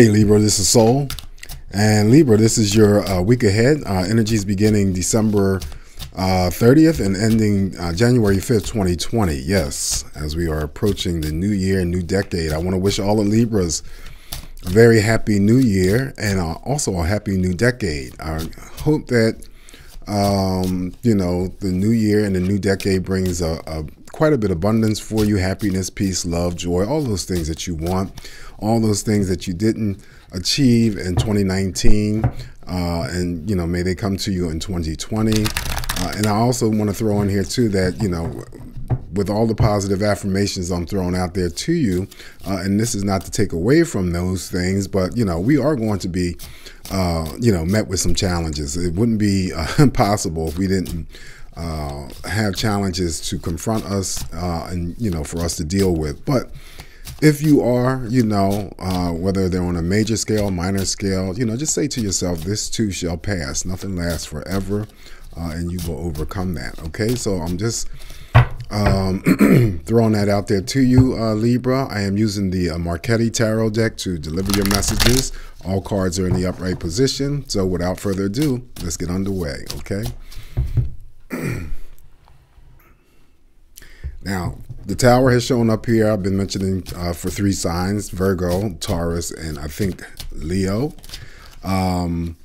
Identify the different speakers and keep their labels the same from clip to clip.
Speaker 1: Hey Libra, this is Soul. And Libra, this is your uh, week ahead. Uh, energies beginning December uh, 30th and ending uh, January 5th, 2020. Yes, as we are approaching the new year, new decade, I want to wish all the Libras a very happy new year and uh, also a happy new decade. I hope that, um, you know, the new year and the new decade brings a, a quite a bit of abundance for you happiness, peace, love, joy, all those things that you want all those things that you didn't achieve in 2019. Uh, and, you know, may they come to you in 2020. Uh, and I also want to throw in here, too, that, you know, with all the positive affirmations I'm throwing out there to you, uh, and this is not to take away from those things, but you know we are going to be, uh, you know, met with some challenges. It wouldn't be uh, possible if we didn't uh, have challenges to confront us uh, and you know for us to deal with. But if you are, you know, uh, whether they're on a major scale, minor scale, you know, just say to yourself, this too shall pass. Nothing lasts forever, uh, and you will overcome that. Okay, so I'm just um, throwing that out there to you, uh, Libra. I am using the uh, Marchetti Tarot deck to deliver your messages. All cards are in the upright position. So without further ado, let's get underway. Okay. now, the tower has shown up here. I've been mentioning uh, for three signs Virgo, Taurus, and I think Leo. Um,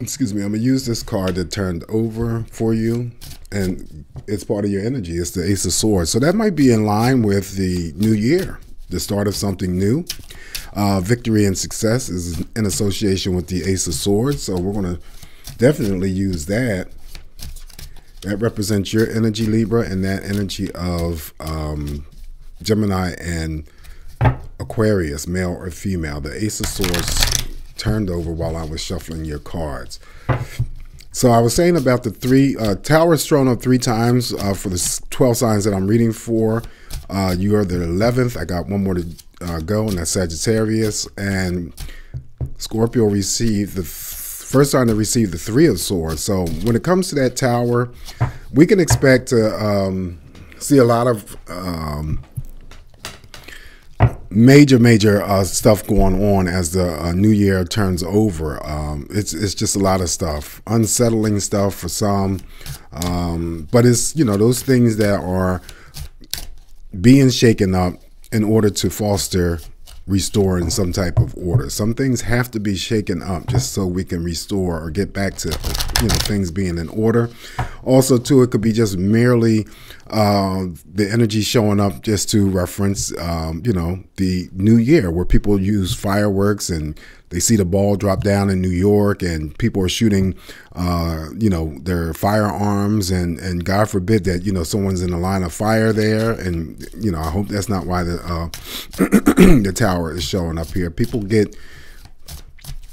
Speaker 1: excuse me, I'm going to use this card that turned over for you, and it's part of your energy. It's the Ace of Swords. So that might be in line with the new year, the start of something new. Uh, victory and success is in association with the Ace of Swords. So we're going to definitely use that that represents your energy, Libra, and that energy of um, Gemini and Aquarius, male or female. The Ace of Swords turned over while I was shuffling your cards. So I was saying about the three uh, towers thrown up three times uh, for the 12 signs that I'm reading for. Uh, you are the 11th. I got one more to uh, go, and that's Sagittarius. And Scorpio received the first time to receive the Three of Swords. So when it comes to that tower, we can expect to um, see a lot of um, major, major uh, stuff going on as the uh, new year turns over. Um, it's it's just a lot of stuff, unsettling stuff for some, um, but it's you know those things that are being shaken up in order to foster restore in some type of order. Some things have to be shaken up just so we can restore or get back to you know things being in order. Also, too, it could be just merely uh, the energy showing up just to reference um, you know the new year where people use fireworks and they see the ball drop down in New York and people are shooting, uh, you know, their firearms and, and God forbid that, you know, someone's in the line of fire there. And, you know, I hope that's not why the, uh, the tower is showing up here. People get,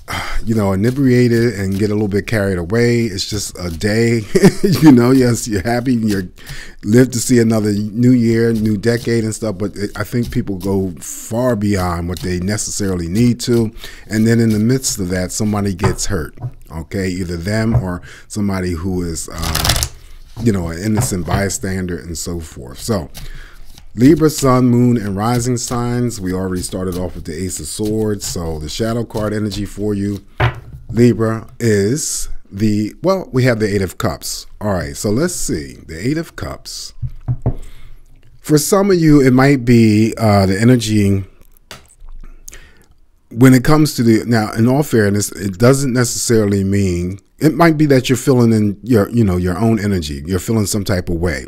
Speaker 1: you know, inebriated and get a little bit carried away. It's just a day, you know. Yes, you're happy, you're live to see another new year, new decade, and stuff. But I think people go far beyond what they necessarily need to, and then in the midst of that, somebody gets hurt. Okay, either them or somebody who is, uh, you know, an innocent bystander, and so forth. So. Libra, Sun, Moon, and Rising signs. We already started off with the Ace of Swords. So the shadow card energy for you, Libra, is the, well, we have the Eight of Cups. All right, so let's see. The Eight of Cups. For some of you, it might be uh, the energy when it comes to the, now, in all fairness, it doesn't necessarily mean, it might be that you're feeling in your, you know, your own energy. You're feeling some type of way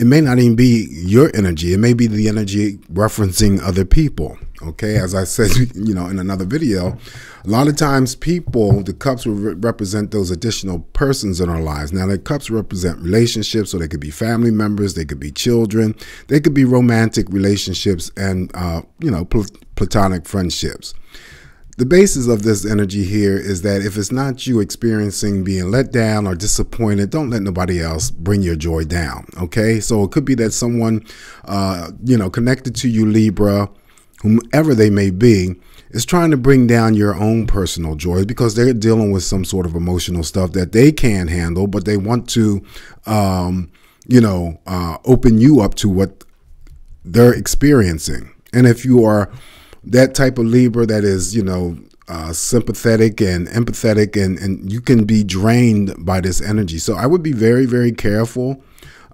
Speaker 1: it may not even be your energy. It may be the energy referencing other people. Okay, as I said, you know, in another video, a lot of times people, the cups will re represent those additional persons in our lives. Now, the cups represent relationships, so they could be family members, they could be children, they could be romantic relationships, and uh, you know, pl platonic friendships the basis of this energy here is that if it's not you experiencing being let down or disappointed, don't let nobody else bring your joy down. Okay. So it could be that someone, uh, you know, connected to you, Libra, whomever they may be, is trying to bring down your own personal joy because they're dealing with some sort of emotional stuff that they can't handle, but they want to, um, you know, uh, open you up to what they're experiencing. And if you are that type of Libra that is, you know, uh, sympathetic and empathetic, and, and you can be drained by this energy. So I would be very, very careful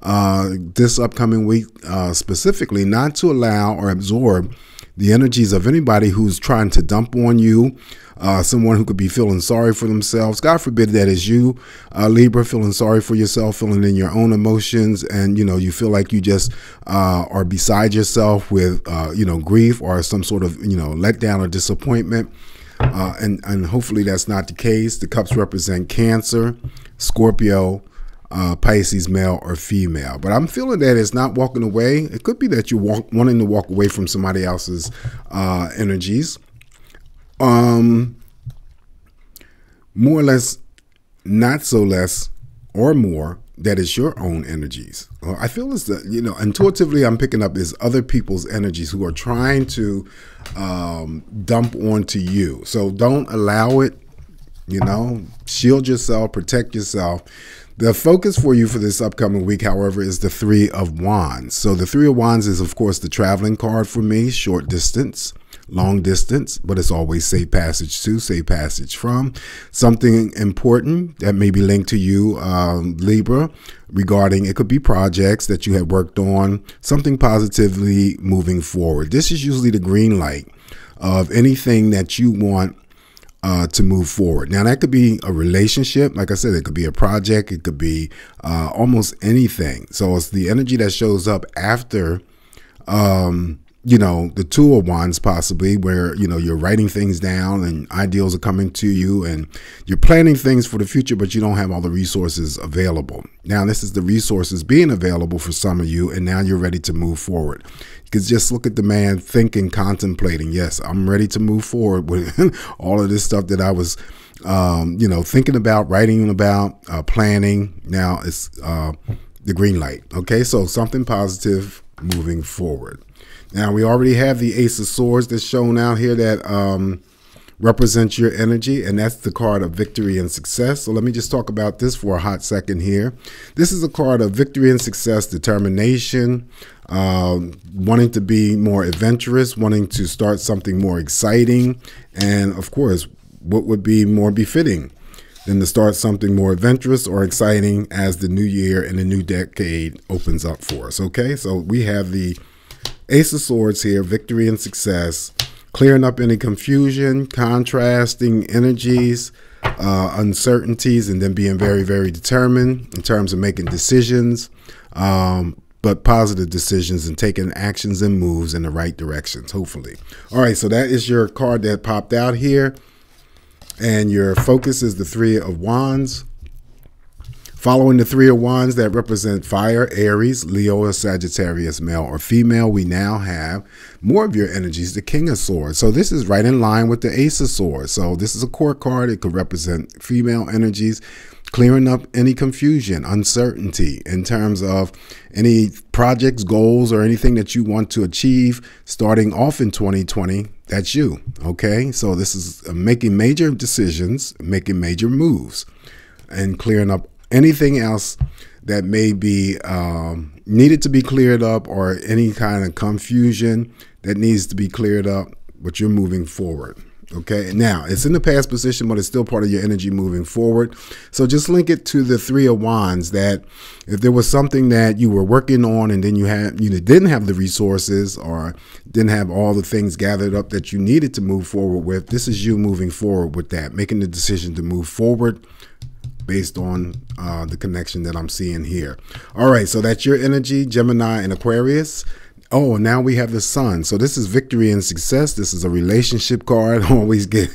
Speaker 1: uh, this upcoming week, uh, specifically, not to allow or absorb the energies of anybody who's trying to dump on you, uh, someone who could be feeling sorry for themselves. God forbid that is you, uh, Libra, feeling sorry for yourself, feeling in your own emotions, and you know you feel like you just uh, are beside yourself with uh, you know grief or some sort of you know letdown or disappointment. Uh, and and hopefully that's not the case. The cups represent Cancer, Scorpio, uh, Pisces, male or female. But I'm feeling that it's not walking away. It could be that you're walk, wanting to walk away from somebody else's uh, energies. Um, more or less, not so less or more, that is your own energies. I feel as that, you know, intuitively, I'm picking up is other people's energies who are trying to um, dump onto you. So don't allow it, you know, shield yourself, protect yourself the focus for you for this upcoming week, however, is the Three of Wands. So the Three of Wands is, of course, the traveling card for me, short distance, long distance, but it's always safe passage to, safe passage from. Something important that may be linked to you, um, Libra, regarding it could be projects that you had worked on, something positively moving forward. This is usually the green light of anything that you want uh, to move forward. Now, that could be a relationship. Like I said, it could be a project. It could be uh, almost anything. So it's the energy that shows up after, um, you know, the two of wands, possibly, where, you know, you're writing things down and ideals are coming to you and you're planning things for the future, but you don't have all the resources available. Now, this is the resources being available for some of you, and now you're ready to move forward. You can just look at the man thinking, contemplating, yes, I'm ready to move forward with all of this stuff that I was, um, you know, thinking about, writing about, uh, planning. Now it's uh, the green light. Okay, so something positive moving forward. Now we already have the Ace of Swords that's shown out here that um, represents your energy, and that's the card of victory and success. So let me just talk about this for a hot second here. This is a card of victory and success, determination, um, wanting to be more adventurous, wanting to start something more exciting, and of course, what would be more befitting than to start something more adventurous or exciting as the new year and the new decade opens up for us. Okay, so we have the Ace of Swords here, victory and success, clearing up any confusion, contrasting energies, uh, uncertainties, and then being very, very determined in terms of making decisions. Um, but positive decisions and taking actions and moves in the right directions, hopefully. All right, so that is your card that popped out here. And your focus is the Three of Wands. Following the Three of Wands that represent fire, Aries, Leo, or Sagittarius, male or female, we now have more of your energies, the King of Swords. So this is right in line with the Ace of Swords. So this is a court card. It could represent female energies clearing up any confusion, uncertainty in terms of any projects, goals, or anything that you want to achieve starting off in 2020. That's you. Okay. So this is uh, making major decisions, making major moves, and clearing up anything else that may be um, needed to be cleared up or any kind of confusion that needs to be cleared up, but you're moving forward. Okay, now it's in the past position, but it's still part of your energy moving forward. So just link it to the Three of Wands. That if there was something that you were working on, and then you had you didn't have the resources or didn't have all the things gathered up that you needed to move forward with, this is you moving forward with that, making the decision to move forward based on uh, the connection that I'm seeing here. All right, so that's your energy, Gemini and Aquarius. Oh, now we have the sun. So this is victory and success. This is a relationship card. Always get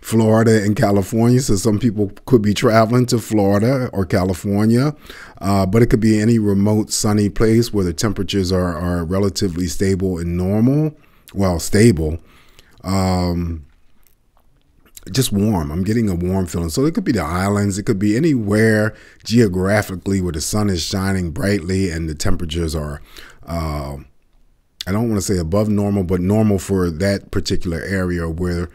Speaker 1: Florida and California. So some people could be traveling to Florida or California, uh, but it could be any remote sunny place where the temperatures are, are relatively stable and normal. Well, stable. Um, just warm. I'm getting a warm feeling. So it could be the islands. It could be anywhere geographically where the sun is shining brightly and the temperatures are uh, I don't want to say above normal, but normal for that particular area where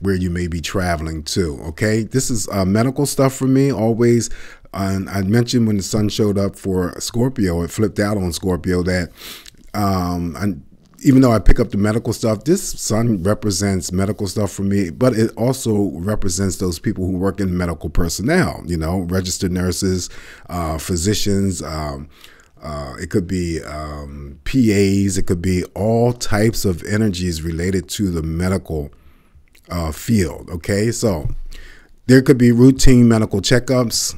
Speaker 1: where you may be traveling to. Okay, this is uh, medical stuff for me. Always, uh, I mentioned when the sun showed up for Scorpio, it flipped out on Scorpio that um, even though I pick up the medical stuff, this sun represents medical stuff for me, but it also represents those people who work in medical personnel, you know, registered nurses, uh, physicians. Um, uh, it could be um, PAs. It could be all types of energies related to the medical uh, field. Okay, so there could be routine medical checkups.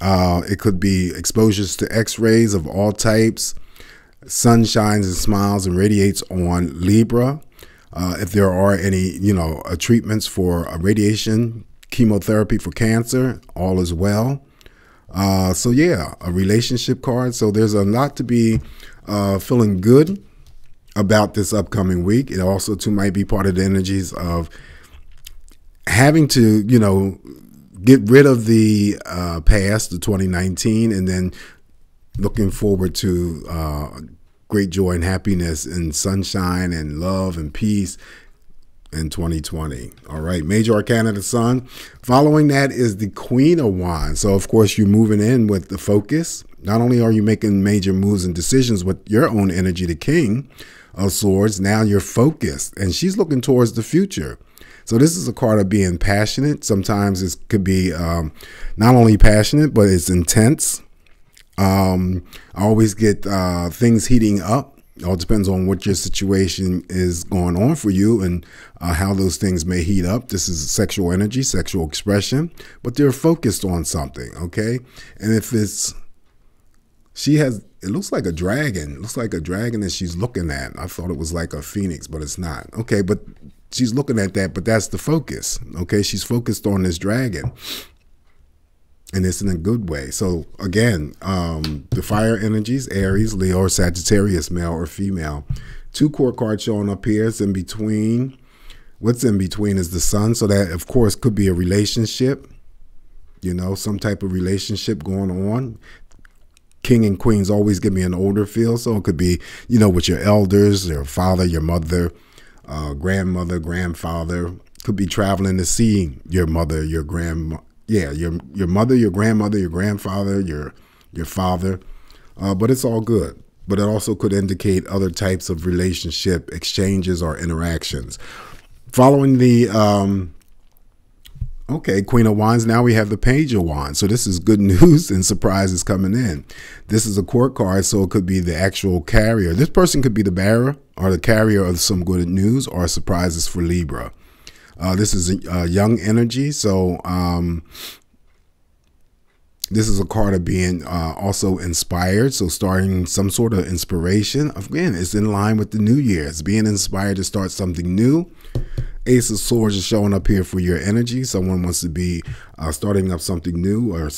Speaker 1: Uh, it could be exposures to X-rays of all types sun shines and smiles and radiates on Libra. Uh, if there are any, you know, uh, treatments for uh, radiation, chemotherapy for cancer, all is well. Uh, so yeah, a relationship card. So there's a lot to be uh, feeling good about this upcoming week. It also too might be part of the energies of having to, you know, get rid of the uh, past, the 2019, and then looking forward to uh, great joy and happiness and sunshine and love and peace in 2020. All right, Major Arcana the Sun. Following that is the Queen of Wands. So, of course, you're moving in with the focus. Not only are you making major moves and decisions with your own energy, the King of Swords, now you're focused and she's looking towards the future. So this is a card of being passionate. Sometimes it could be um, not only passionate, but it's intense. Um, I always get uh, things heating up. It all depends on what your situation is going on for you and uh, how those things may heat up. This is sexual energy, sexual expression, but they're focused on something, okay? And if it's, she has, it looks like a dragon. It looks like a dragon that she's looking at. I thought it was like a phoenix, but it's not. Okay, but she's looking at that, but that's the focus, okay? She's focused on this dragon and it's in a good way. So again, um, the fire energies, Aries, Leo, or Sagittarius, male or female. Two court cards showing up here. It's in between. What's in between is the sun. So that, of course, could be a relationship, you know, some type of relationship going on. King and queens always give me an older feel. So it could be, you know, with your elders, your father, your mother, uh, grandmother, grandfather. Could be traveling to see your mother, your grandma, yeah, your your mother, your grandmother, your grandfather, your your father, uh, but it's all good. But it also could indicate other types of relationship exchanges or interactions. Following the um, Okay, Queen of Wands. Now we have the Page of Wands. So this is good news and surprises coming in. This is a court card, so it could be the actual carrier. This person could be the bearer or the carrier of some good news or surprises for Libra. Uh, this is a, a, young energy, so um, this is a card of being uh, also inspired. So starting some sort of inspiration. Again, it's in line with the new year. It's being inspired to start something new. Ace of Swords is showing up here for your energy. Someone wants to be uh, starting up something new or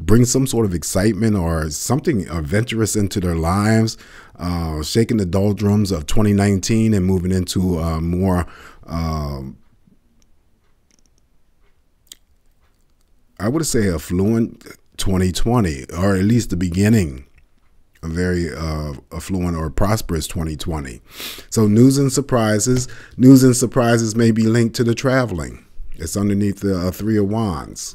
Speaker 1: bring some sort of excitement or something adventurous into their lives, uh, shaking the doldrums of 2019 and moving into uh, more um, I would say a fluent 2020, or at least the beginning, a very uh, affluent or prosperous 2020. So news and surprises. News and surprises may be linked to the traveling. It's underneath the uh, Three of Wands.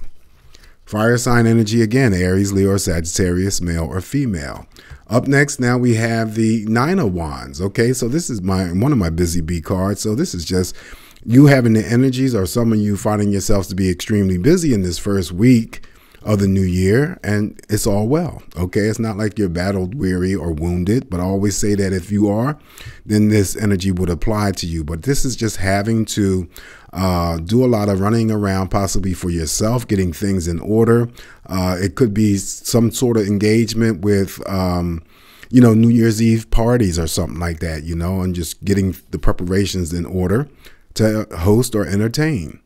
Speaker 1: Fire sign energy again, Aries, Leo, Sagittarius, male or female. Up next, now we have the Nine of Wands. Okay, so this is my one of my busy bee cards. So this is just you having the energies or some of you finding yourselves to be extremely busy in this first week of the new year and it's all well okay? It's not like you're battled weary or wounded but i always say that if you are then this energy would apply to you. But this is just having to uh, do a lot of running around possibly for yourself getting things in order. Uh, it could be some sort of engagement with um, you know new year's eve parties or something like that you know and just getting the preparations in order to host or entertain.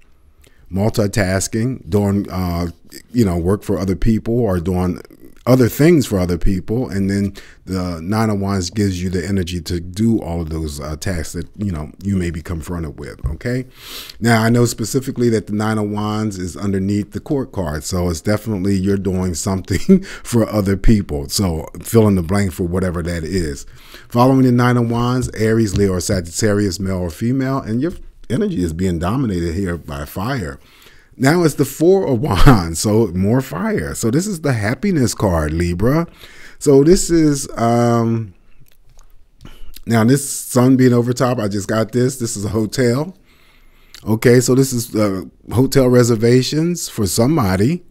Speaker 1: Multitasking, doing uh, you know work for other people or doing other things for other people, and then the nine of wands gives you the energy to do all of those uh, tasks that you know you may be confronted with. Okay, now I know specifically that the nine of wands is underneath the court card, so it's definitely you're doing something for other people. So fill in the blank for whatever that is. Following the nine of wands, Aries, Leo, or Sagittarius, male or female, and you're energy is being dominated here by fire. Now it's the Four of Wands, so more fire. So this is the happiness card, Libra. So this is um Now, this sun being over top, I just got this. This is a hotel. Okay, so this is uh, hotel reservations for somebody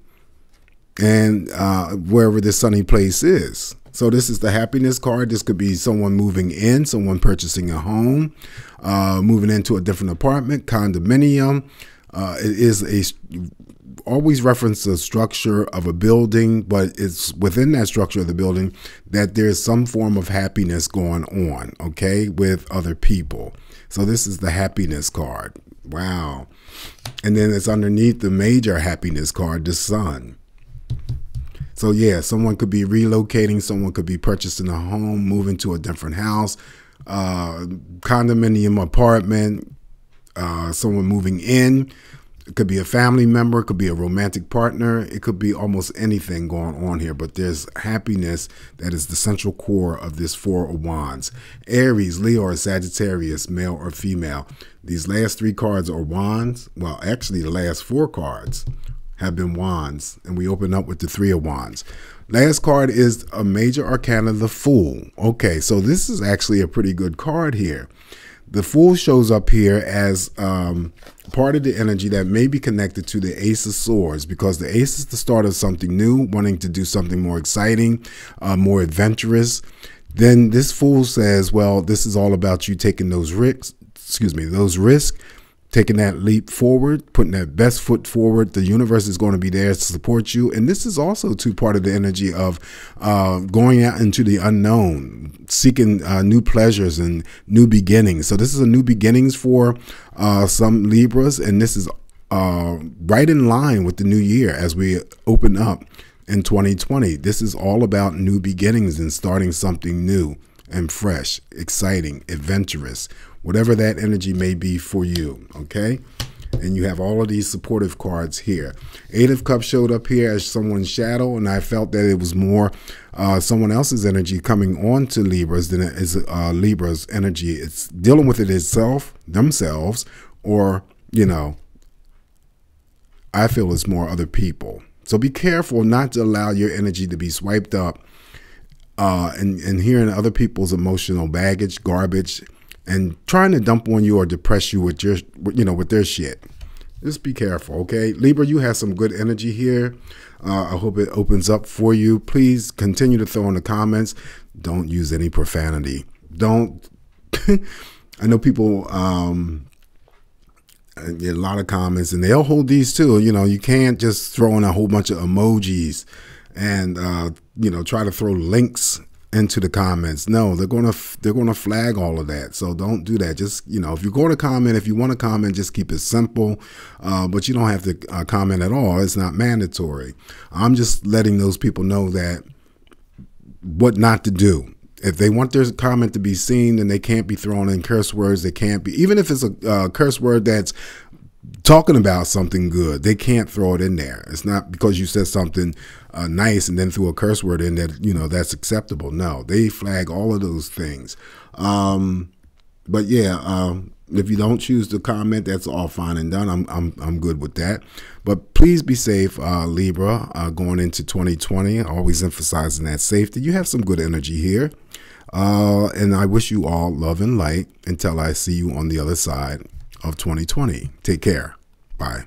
Speaker 1: and uh, wherever this sunny place is. So this is the happiness card. This could be someone moving in, someone purchasing a home, uh, moving into a different apartment, condominium. Uh, it is a always reference the structure of a building, but it's within that structure of the building that there's some form of happiness going on, okay, with other people. So this is the happiness card. Wow. And then it's underneath the major happiness card, the sun. So yeah, someone could be relocating, someone could be purchasing a home, moving to a different house, uh, condominium apartment, uh, someone moving in. It could be a family member, it could be a romantic partner, it could be almost anything going on here, but there's happiness that is the central core of this Four of Wands. Aries, Leo, or Sagittarius, male or female. These last three cards are wands. Well, actually, the last four cards have been wands, and we open up with the three of wands. Last card is a major arcana, the Fool. Okay, so this is actually a pretty good card here. The Fool shows up here as um, part of the energy that may be connected to the Ace of Swords because the Ace is the start of something new, wanting to do something more exciting, uh, more adventurous. Then this Fool says, well, this is all about you taking those risks, excuse me, those risks taking that leap forward, putting that best foot forward. The universe is going to be there to support you. And this is also too part of the energy of uh, going out into the unknown, seeking uh, new pleasures and new beginnings. So this is a new beginnings for uh, some Libras, and this is uh, right in line with the new year as we open up in 2020. This is all about new beginnings and starting something new and fresh, exciting, adventurous, whatever that energy may be for you. Okay. And you have all of these supportive cards here. Eight of Cups showed up here as someone's shadow, and I felt that it was more uh, someone else's energy coming on to Libras than it is uh, Libra's energy. It's dealing with it itself, themselves, or, you know, I feel it's more other people. So be careful not to allow your energy to be swiped up uh, and, and hearing other people's emotional baggage, garbage, and trying to dump on you or depress you with your, you know, with their shit. Just be careful, okay? Libra, you have some good energy here. Uh, I hope it opens up for you. Please continue to throw in the comments. Don't use any profanity. Don't. I know people um, a lot of comments, and they'll hold these too. You know, you can't just throw in a whole bunch of emojis and uh, you know try to throw links into the comments. No, they're gonna they're gonna flag all of that. So don't do that. Just you know, if you're going to comment, if you want to comment, just keep it simple. Uh, but you don't have to uh, comment at all. It's not mandatory. I'm just letting those people know that what not to do. If they want their comment to be seen, then they can't be thrown in curse words. They can't be even if it's a uh, curse word that's talking about something good. They can't throw it in there. It's not because you said something uh, nice and then threw a curse word in that you know that's acceptable. No, they flag all of those things. Um, but yeah, um, if you don't choose to comment, that's all fine and done. I'm I'm I'm good with that. But please be safe, uh, Libra, uh, going into 2020. Always emphasizing that safety. You have some good energy here. Uh, and I wish you all love and light until I see you on the other side of 2020. Take care. Bye.